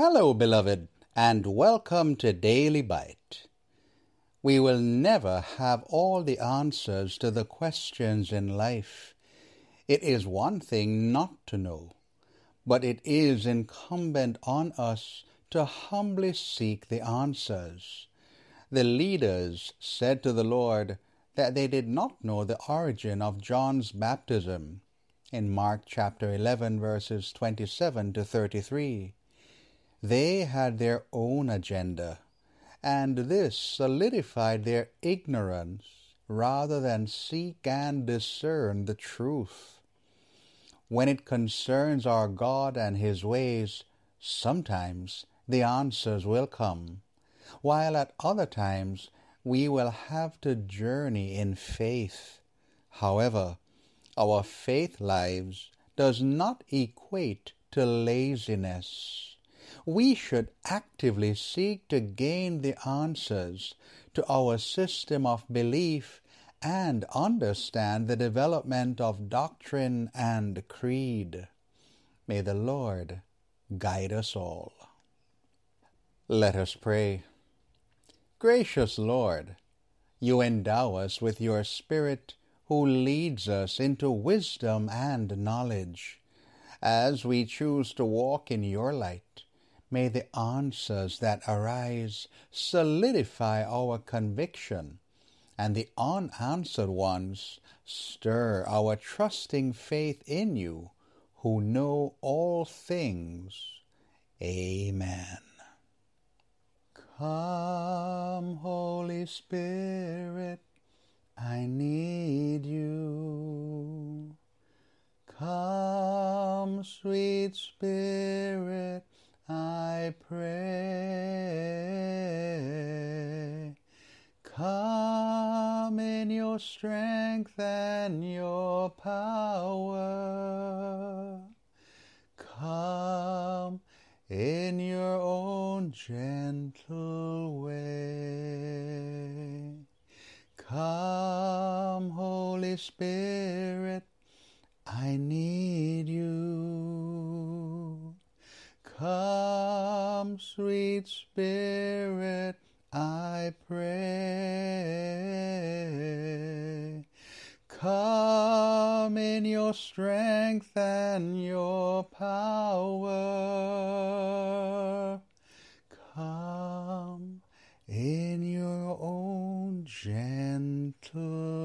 Hello, beloved, and welcome to Daily Byte. We will never have all the answers to the questions in life. It is one thing not to know, but it is incumbent on us to humbly seek the answers. The leaders said to the Lord that they did not know the origin of John's baptism in Mark chapter 11, verses 27 to 33. They had their own agenda, and this solidified their ignorance rather than seek and discern the truth. When it concerns our God and His ways, sometimes the answers will come, while at other times we will have to journey in faith. However, our faith lives does not equate to laziness we should actively seek to gain the answers to our system of belief and understand the development of doctrine and creed. May the Lord guide us all. Let us pray. Gracious Lord, you endow us with your Spirit who leads us into wisdom and knowledge. As we choose to walk in your light, May the answers that arise solidify our conviction, and the unanswered ones stir our trusting faith in you, who know all things. Amen. Come, Holy Spirit, I need you. Come, sweet Spirit, I pray. Come in your strength and your power. Come in your own gentle way. Come, Holy Spirit, I need you. Come, Come, sweet Spirit, I pray. Come in your strength and your power. Come in your own gentle